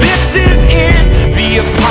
This is it, the apocalypse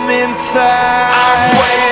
come inside.